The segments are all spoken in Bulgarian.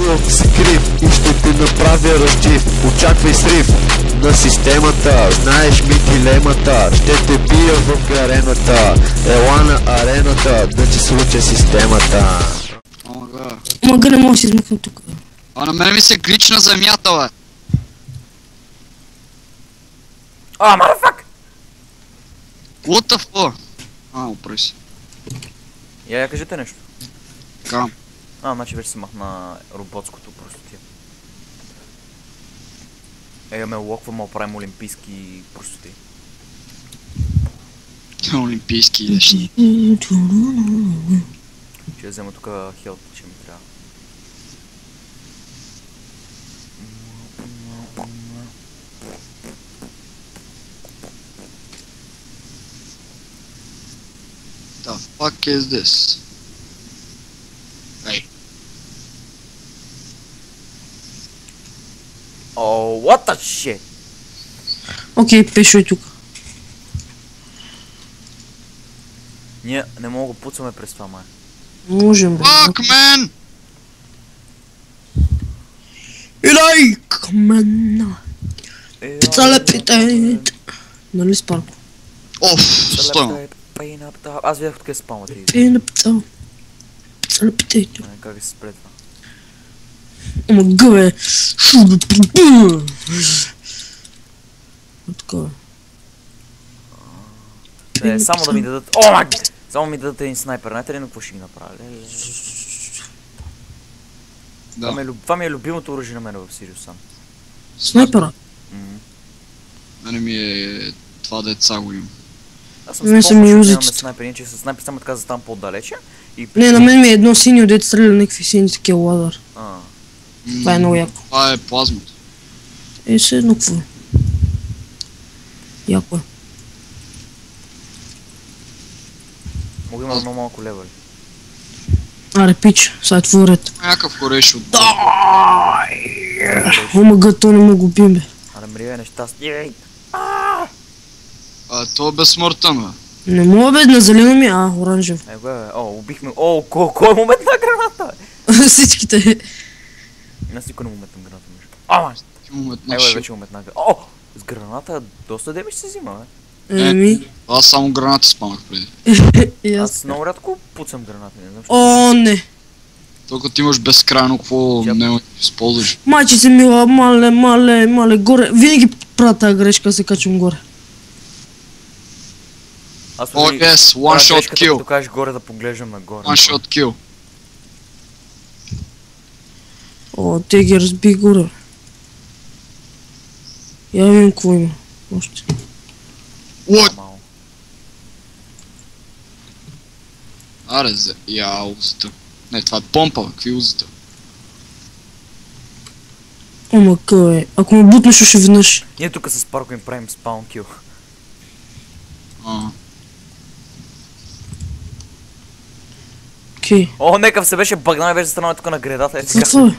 в скрипт и ще те направя разчив. Очаквай срив на системата, знаеш ми дилемата. Ще те бия в гарената, ела на арената, да ти случа системата. Омага. Мага не мога да се измъкна тук. А на мен ми се глична земята, бе. А, марафак! What the fuck? А, опри се. Я, я кажете нещо. Кам. А, значи вече се махна роботското простоти. Е, ме локва, ма правим олимпийски простоти. Олимпийски идеш. Ще взема тук хелп, че ми трябва. The fuck is this? Ей, О, what the shit? Окей, е тук. Ние не мога да пуцаме през това, май. Можем, бе. fuck man! Илай, камена. Е, Пицалепите. Нали спарко? Оф, стой. Аз видях откъде спалма ти. Пина пица. Пицалепите. Как се спре гъбе. Такова. Не, само да ми дадат... О, май! Само ми дадат един снайпер, знаете ли на какво ще ги направя? Това ми е Да, люб- Това ми е любимото оръжие на мен в Сириус сам. Снайпера. Мене ми е това деца го има. Аз съм Не съм юзит. снайпер, иначе с снайпер само така заставам по-далече и... Не, на мен ми е едно синьо, дете стреля някакви сини такива ладър. А, Това е много яко. Това е плазмата. Е, се едно какво е. Яко е. мога има много малко левели. Аре, пич, сега е твой ред. Някакъв хореш от... Омага, то не мога го бием, бе. Аре, мрия нещастие. А, то е безсмъртен, бе. Не мога, бе, на зелено ми, а, оранжев. Е, бе, о, убихме... О, ко, кой е момент на граната? Всичките. Аз никой не му метнам граната, между. А, май! Момент на Ево, е, шил. вече му метна граната. О! С граната доста демиш се взима, бе. Еми. Аз само гранати спамах преди. Аз. Много рядко пуцам граната, не знам. защо. О, не. Толкова ти имаш безкрайно какво не използваш. Майче се мила, мале, мале, мале, горе. Винаги правя тази грешка, се качвам горе. Аз yes, one shot kill. Като кажеш горе да поглеждам нагоре. One shot kill. О, те ги разби горе. Я видим какво има. Още. What? Аре, за... Я, узата. Не, това е помпа, какви узата? Ома къде. Ако ме бутнеш още веднъж. Ние тук с Парко им правим спаун кил. А, Окей. О, некъв се беше багнал и беше застанал тук на гредата. Е, сега.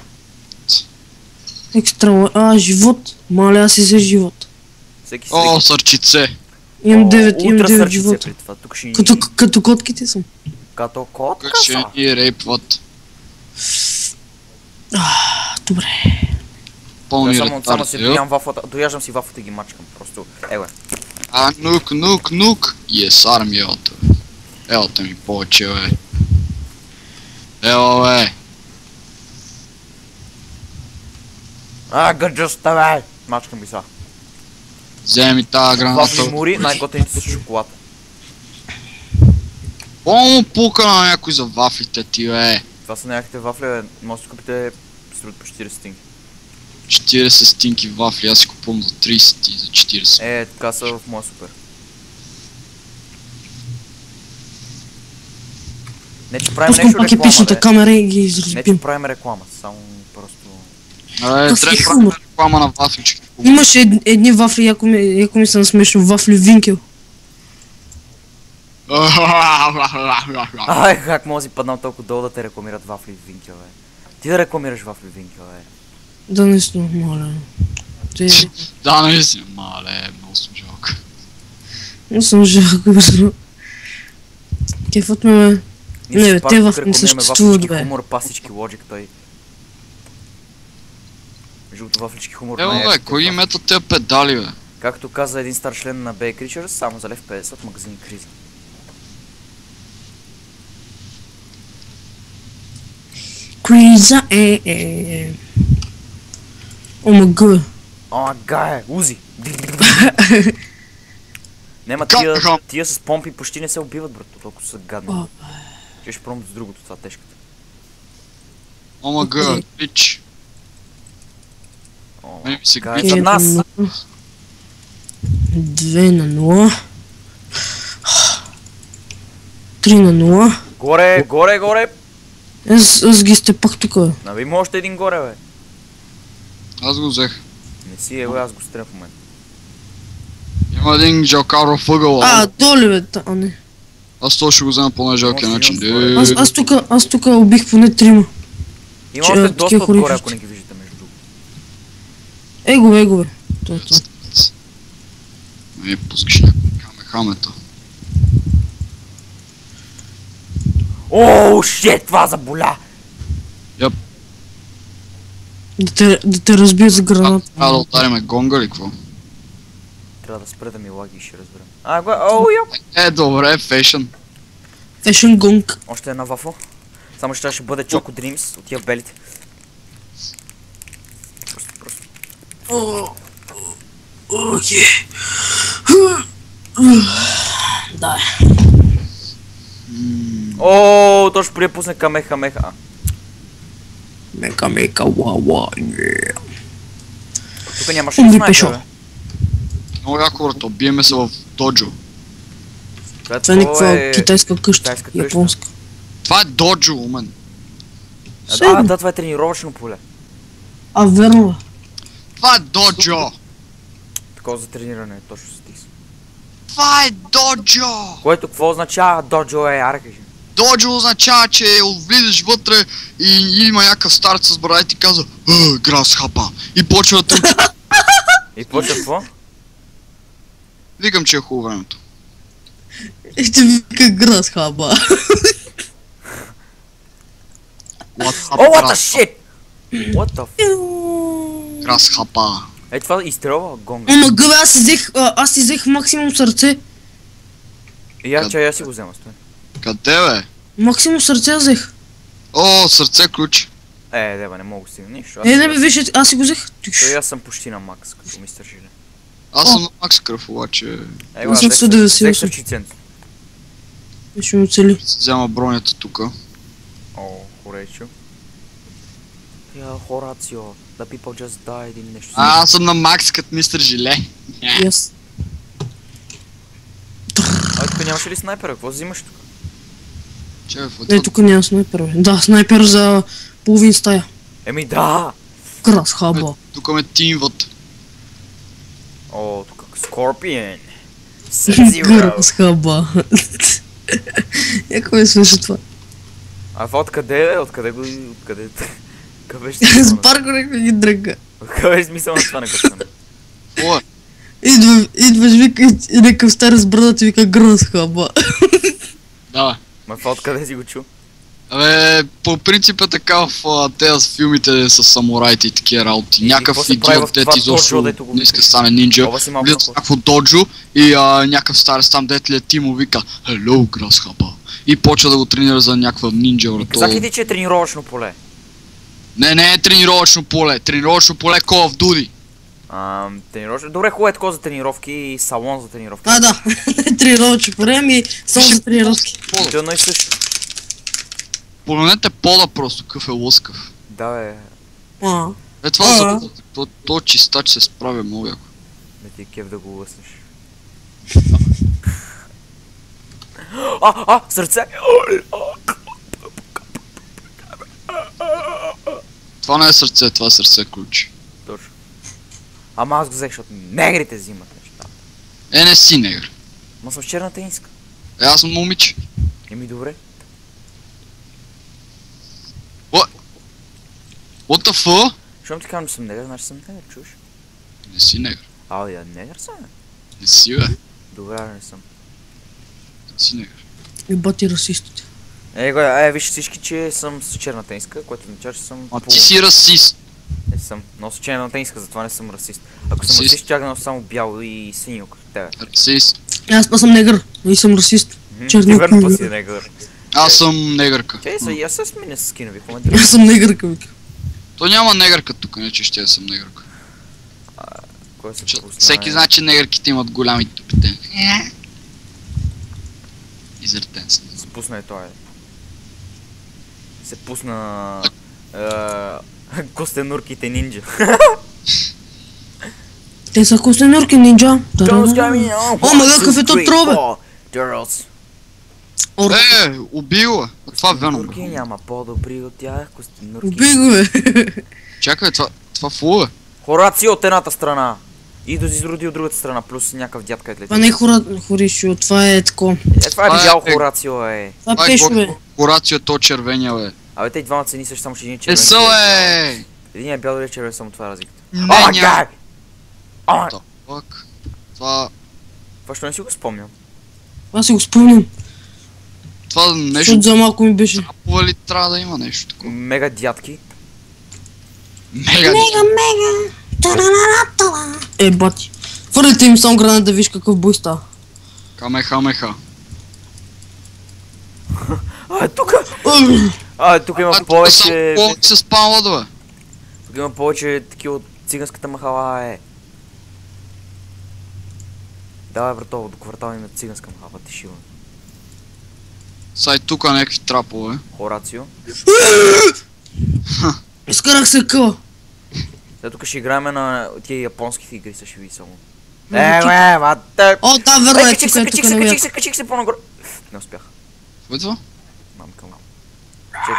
Екстра, а, живот. Мале, аз си за живот. Всеки си. О, сърчице. Имам О, 9, имам ултра 9 сърчице живота. Тук ще. Като, като котките съм. Като котка Как ще ни рейпват. А, добре. Пълни Да, само, само си ретарди. доям вафлата, дояждам си вафлата и ги мачкам. Просто, ева. А, нук, нук, нук. Ес, армията. Елата ми повече, бе. Ела, бе. А, гъджаста, бе! Мачкам ги сега. Вземи тази граната. Вафли мори, най-готените с шоколад. О, пука на някой за вафлите ти, бе. Това са някакви вафли, бе. може да купите струват по 40 стинги. 40 стинки вафли, аз си купувам за 30 и за 40. Е, така са в моя супер. Не, че правим Пускам нещо пак реклама, епичната бе. камера и ги Не, че правим реклама, само трябва е правим реклама на вафлички. Имаше ед, едни вафли, яко ми, яко ми са смешно. Вафли Винкел. Ай, как може да си паднал толкова долу да те рекламират вафли Винкел, бе. Ти да рекламираш вафли Винкел, бе. Да, наистина, моля. Те, Да, наистина, мале, много съм жалко. не съм жалко, бе. Кефът ме, бе. Не, бе, те вафли не рекламираме съществуват, вафлички бе. хумор, пасички лоджик, той. Между другото, вафлички хумор Ево е бе, ефтин, кой ги това. мета тези педали бе? Както каза един стар член на Bay Creatures, само за лев 50 от магазин Криза. Криза е, е. Омага. О, гае, узи! Нема тия, тия с помпи почти не се убиват, брат, толкова са гадни. Ще ще пробвам с другото, това тежката. Ома гъ, пич. О, Мен ми се гае, грижи. зад нас! Две на нула. Три на нула. Горе, горе, горе! Аз, аз ги сте пак тук. Наби му още един горе, бе. Аз го взех. Не си, его, аз го стрем в момента. Има един жалкаров въгъл. А, долу бе, та, а не. Аз то ще го взема по най-жалкия начин. Е, Аз, аз тук, аз тук убих поне трима. Има още доста отгоре, ако не ги. Его, бе, его, бе. То, е то. Не пускаш някакви камехамета. Оу, шет, това заболя! Да те, да те разбият за граната. Трябва да удариме гонга ли какво? Трябва да спре да ми лаги и ще разберем. А, го, оу, йоп! Е, добре, фешън. Fashion гонг. Още една вафо. Само ще ще бъде Choco Dreams от тия белите. Просто, просто. Окей. Да. О, точно пусне камеха меха. Мека, мека, ва, yeah. тук нямаше Умби снайпер. Много яко, брато. Биеме се в доджо. Това, е някаква китайска къща. китайска къща. Японска. Това е доджо, умен. А, да, да, това е тренировъчно поле. А, верно. Това е доджо! Такова за трениране, точно с тис. Това е доджо! Което какво означава доджо е, аре кажи. Доджо означава, че влизаш вътре и има някакъв старец с брада и ти казва «Е, грас хапа. И почва да те учи. И почва какво? Викам, че е хубаво времето. И ще вика грас хаба. What the shit! What the f... Грас хапа. Е, това изстрелва гонга. Ама гъбе, аз си взех, аз си взех максимум сърце. И аз, че аз си го взема, стой. Къде бе? Максимум сърце аз взех. О, сърце ключ. Е, деба, не мога да стигна нищо. Е, не бе, виж, аз си го взех. Той аз съм почти на макс, като мистер Жиле. Аз съм на макс кръв, обаче Е, Аз съм 198. сърчи цент. Ще ми оцели. взема бронята тука. О, хоречо. Я, Хорацио, the people just died in нещо. А, аз съм на макс като мистер Жиле. И аз. А, тук нямаше ли снайпера? Какво взимаш тук? Че, в Не, тук няма снайпер, бе. Да, снайпер за половин стая. Еми да! Грас хаба. Тук ме тимват. О, тук Скорпион. Sub-Zero. Грас хаба. Яко ме слуша това. А това откъде е? Откъде го... Откъде... Какъв беше смисъл С на... парко някой ги дръга. Какъв беше смисъл на това е, Идва, идваш, вика, и някакъв стар с брадата вика грас хаба. да. Ма това откъде си го чу? Абе, по принцип е така в а, тези филмите с самураите и такива работи. И Някакъв какво се прави в идиот, дет изобщо доджо, дето го не иска да стане нинджа. Това си малко Влиза в на някакво доджо и а, някакъв старец там, дет лети му вика Hello, Grasshopper. И почва да го тренира за някаква нинджа. Казах ли ти, че е тренировъчно поле? Не, не е тренировъчно поле. Тренировъчно поле Call of Duty. Ам, тренировъчно... Добре, хубаво е такова за тренировки и салон за тренировки. А, да. Тренировъчно време и само за тренировки. То едно и също. Погледнете пода просто, какъв е лъскав. Да, бе. А, Е това А. за... То, то чистач се справя много яко. Да ти е кеф да го лъснеш. А, а, сърце! Това не е сърце, това е сърце ключ. Точно. Ама аз го взех, защото негрите взимат неща. Е, не си негър. Ма съм с черната инска. Е, аз съм момиче. Еми добре. What the fuck? Щом ти казвам, че съм негър, значи съм негър, чуш? Не си негър. А, я негър съм, бе. Не си, бе. Добре, а не съм. Не си негър. и бати расистите. Е, го, е, виж всички, че съм с черната инска, което означава, че съм А ти си расист. Не съм. Нося черна тениска, затова не съм расист. Ако съм Расист? чак да само бяло и синьо, като тебе. Расист. Аз па съм негър и съм расист. Черно верно си негър. Аз съм негърка. Чей са, и аз се сменя с скинови коментари. Аз съм негърка, вика. То няма негърка тук, не че ще съм негърка. Всеки е? знае, че негърките имат голями тупите. Изретен съм. Спусна е той. Се пусна... е, Костенурките нинджа. Те са костенурки нинджа. Don't scare me, oh, О, ма one, какъв е то тробе? Girls. Ор, Е, убила! Това е Веном. Костенурки няма по-добри от тях. Костенурки. уби го, бе. Чакай, това, това фу е. Хорацио от едната страна. И да изроди от другата страна, плюс някакъв дядка е лети. Това не е хора, хоришо, това е тако. Е, това е Това е- видял Хорацио, е. Това Това е е пешо, бе. Хор- Хорацио, то червения, бе. Абе, те и двамата са ни същи, само че един е червен. другият е е! Един е бял, другият е червен, само това е разликата. О, гад! О, Фак. Това, Това ще не си го спомням. Аз си го спомням. това нещо, Защото за малко ми беше. Апова ли трябва да има нещо такова? Мега дядки. Мега. Е, бати. Хвърлите им само гранат да виж какъв бой става. Камеха, меха. А, тук! А, тук има А, тук повече... са повече се спамва, да, бе. Тук има повече такива от циганската махала, е. Давай, брато, до квартала има циганска махала, ти шива. Сай тук някакви трапове. Хорацио. Изкарах се къла. Те тук ще играем на тия японските игри, са ще ви само. Е, бе, мате! О, да, верно Ей, е, качих тук се, е, качих тук се, е качих се, качих се по-нагоре. Не успях. Какво е това? Мамка му. Чек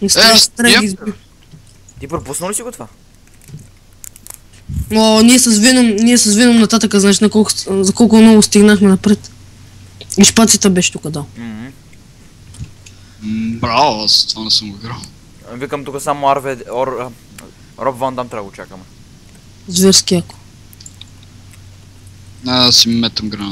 се кача. Е, изби. Ти пропуснал ли си го това? О, ние с Веном, ние с Веном нататък, знаеш на колко, за колко много стигнахме напред. И шпацията беше тук, да. Браво, аз това не съм го играл. Викам тук само Арве... Роб Ван Дам трябва да го чакаме. Зверски. Не да си метам гранат.